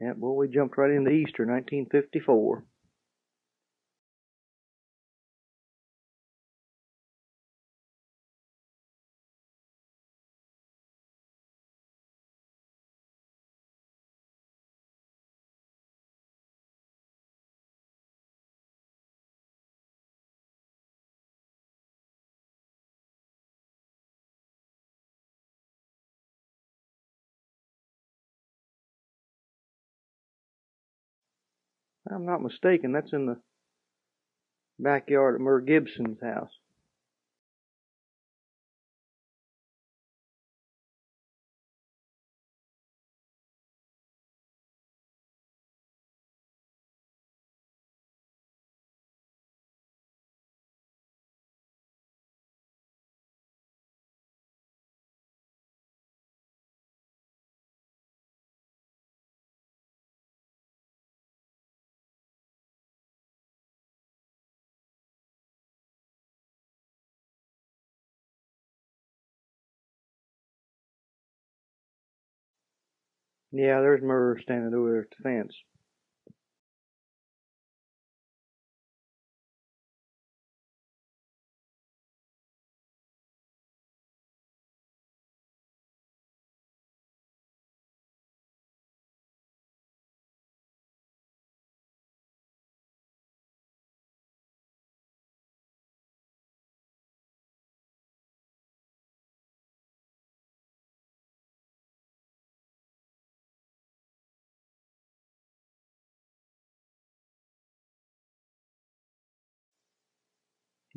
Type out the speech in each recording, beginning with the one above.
Yeah, boy, we jumped right into Easter, 1954. I'm not mistaken, that's in the backyard of Murr Gibson's house. Yeah, there's Murr standing over there at the fence.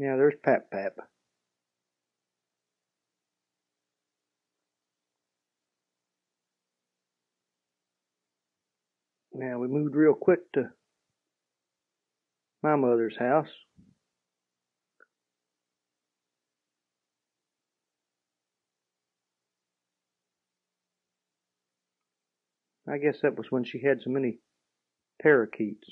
Yeah, there's Pap Pap. Now we moved real quick to my mother's house. I guess that was when she had so many parakeets.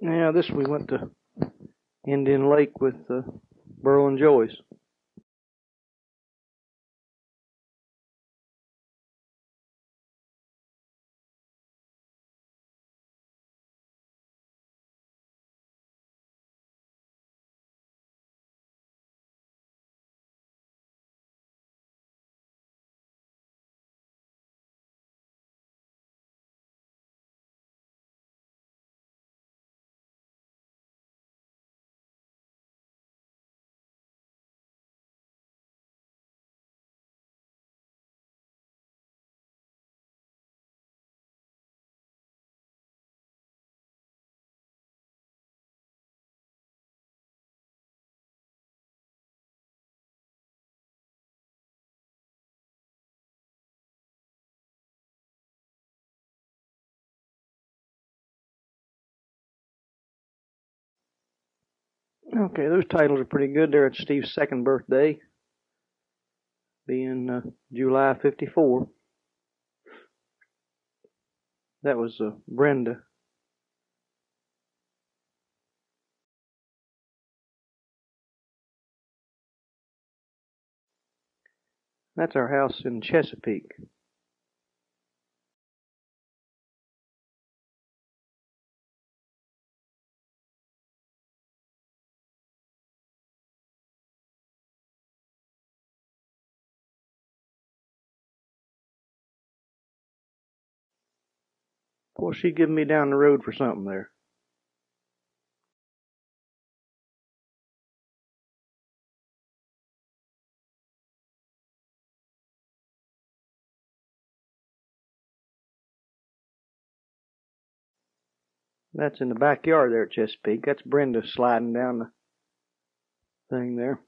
Yeah, this we went to Indian Lake with uh, Burl and Joyce. Okay, those titles are pretty good. They're at Steve's second birthday, being uh, July 54. That was uh, Brenda. That's our house in Chesapeake. What's she giving me down the road for something there? That's in the backyard there at Chesapeake. That's Brenda sliding down the thing there.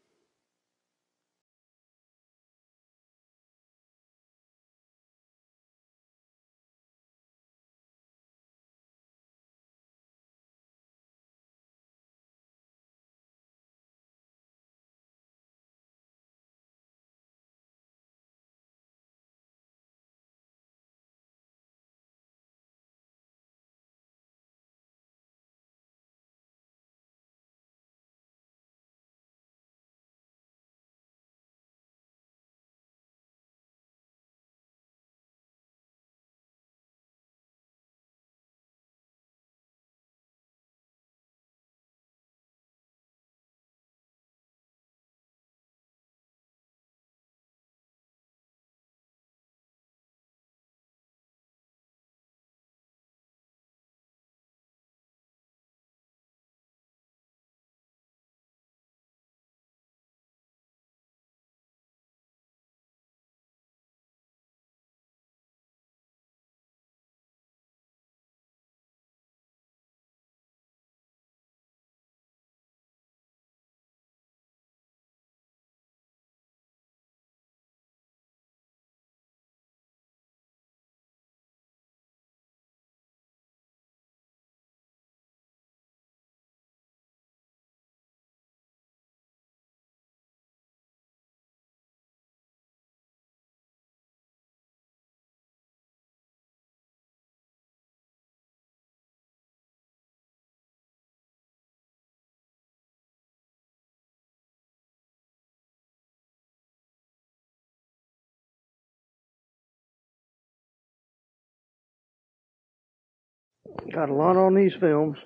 Got a lot on these films.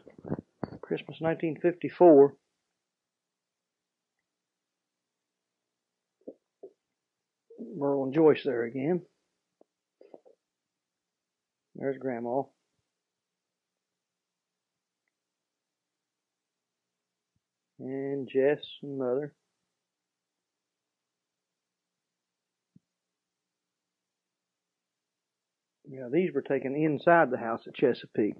Christmas 1954. Merle and Joyce there again. There's Grandma. And Jess and Mother. Yeah, these were taken inside the house at Chesapeake.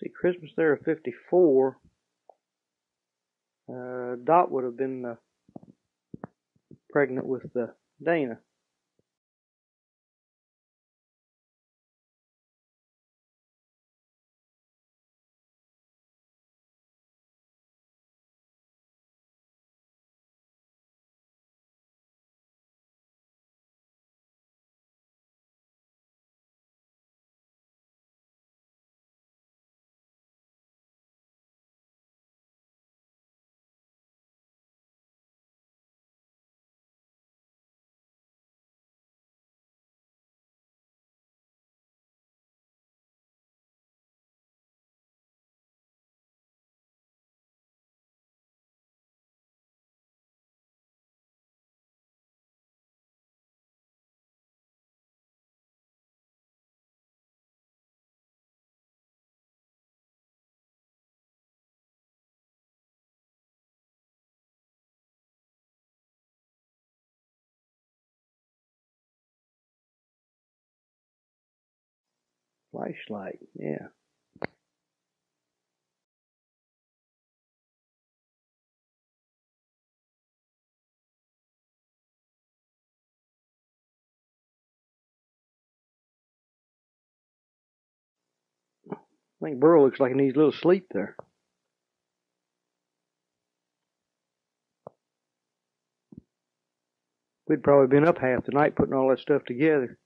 See, Christmas there of 54, uh, Dot would have been uh, pregnant with uh, Dana. Flashlight, yeah. I think Burl looks like he needs a little sleep there. We'd probably been up half the night putting all that stuff together.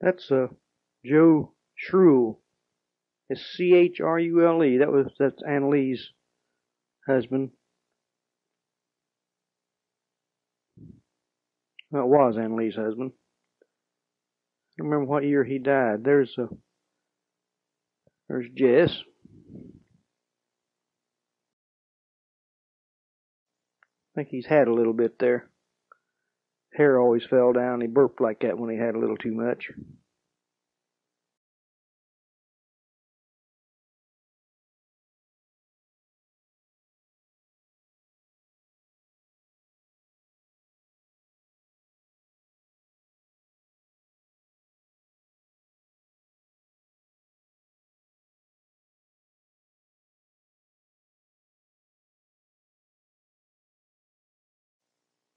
That's uh, Joe Chrule. It's C H R U L E. That was that's Ann Lee's husband. It was Ann Lee's husband. I remember what year he died. There's a uh, there's Jess. I think he's had a little bit there hair always fell down. He burped like that when he had a little too much.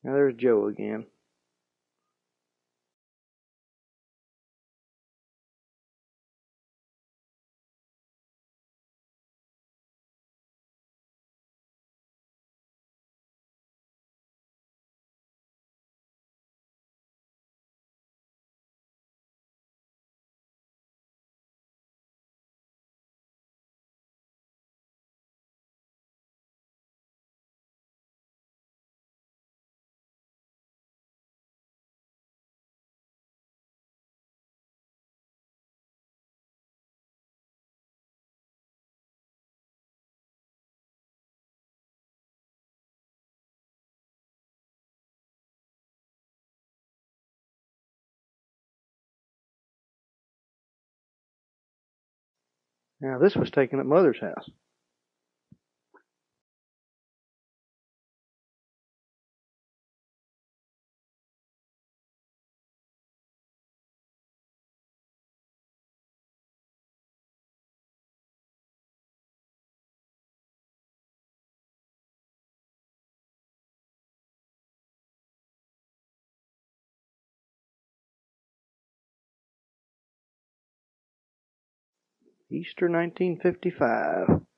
Now there's Joe again. Now this was taken at Mother's house. Easter 1955.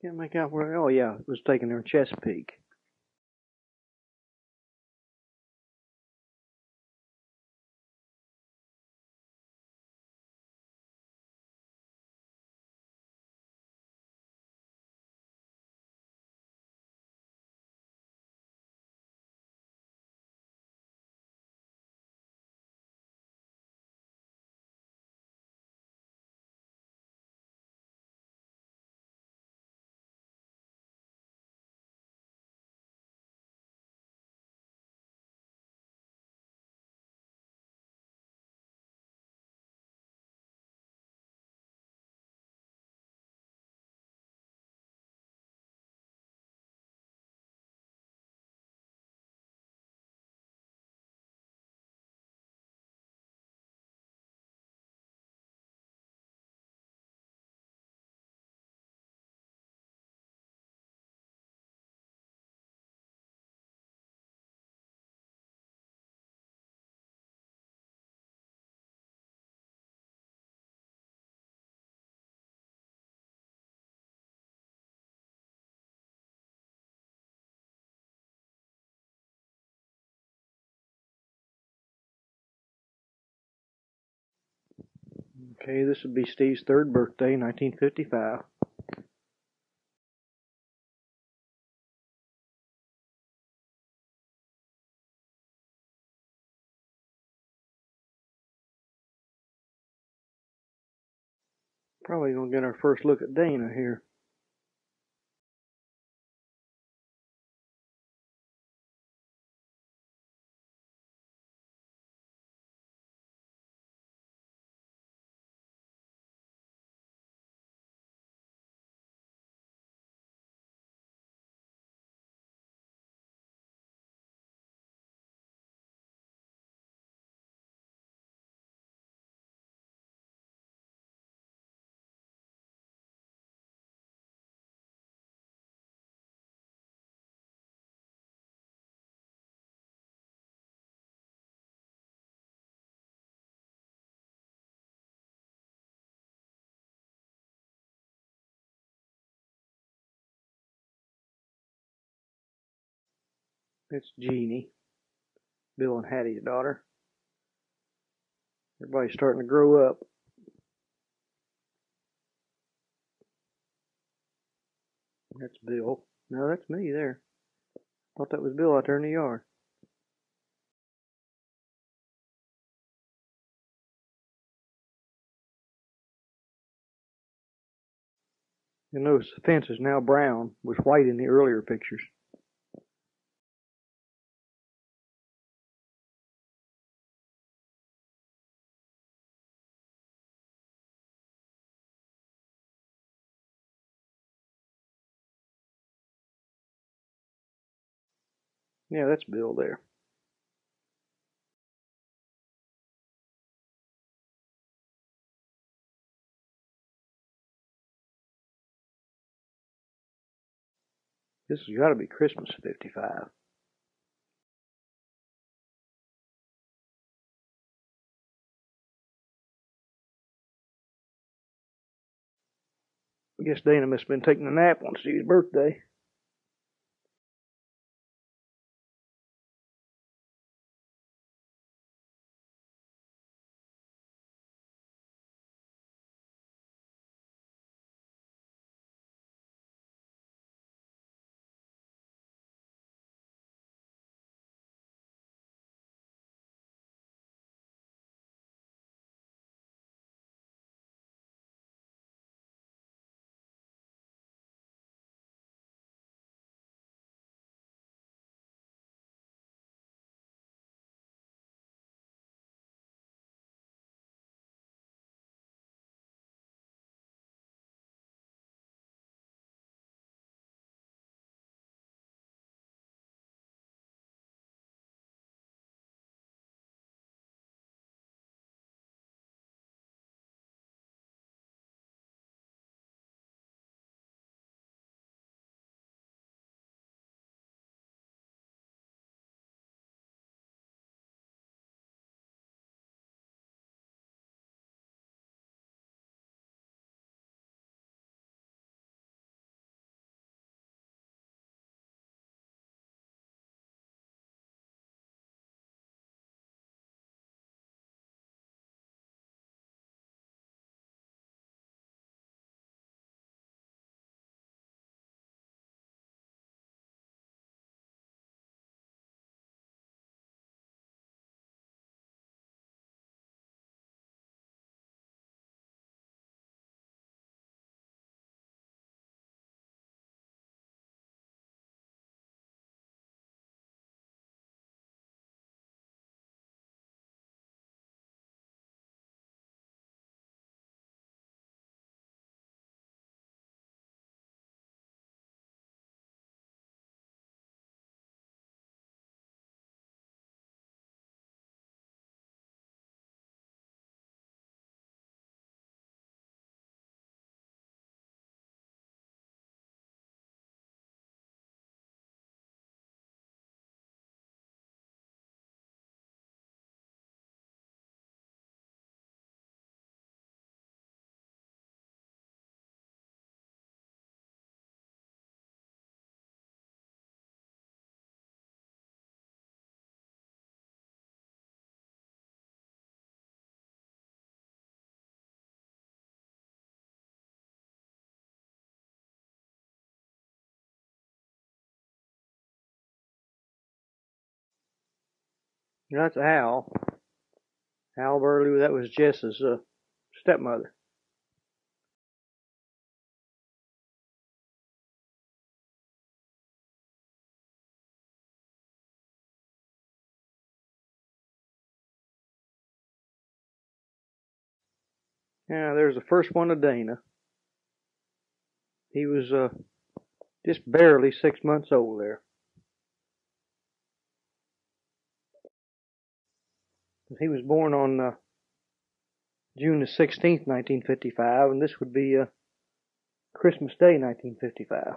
Can't make out where. Oh yeah, it was taken there Chesapeake. Okay, this would be Steve's third birthday, 1955. Probably gonna get our first look at Dana here. It's Jeannie, Bill and Hattie's daughter. Everybody's starting to grow up. That's Bill. No, that's me there. Thought that was Bill out there in the yard. You notice the fence is now brown, was white in the earlier pictures. Yeah, that's Bill there. This has got to be Christmas 55. I guess Dana must have been taking a nap on Steve's birthday. That's Al. Al Burley, that was Jess's uh, stepmother. Yeah, there's the first one of Dana. He was uh, just barely six months old there. He was born on uh, June the 16th, 1955, and this would be uh, Christmas Day, 1955.